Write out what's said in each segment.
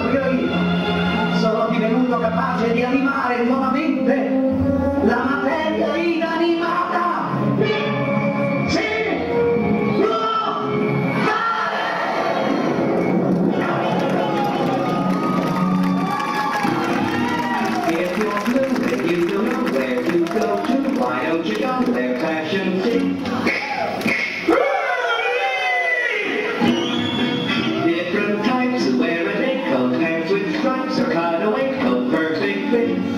proprio io sono divenuto capace di animare nuovamente with stripes are cutaway of perfect things.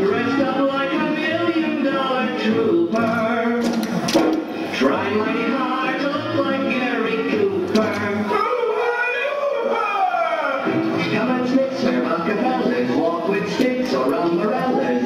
Dressed up like a million dollar trooper. Try mighty hard to look like Gary Cooper. Cooper! Come and sit, snitch, wear Machiavellis, walk with sticks or umbrellas.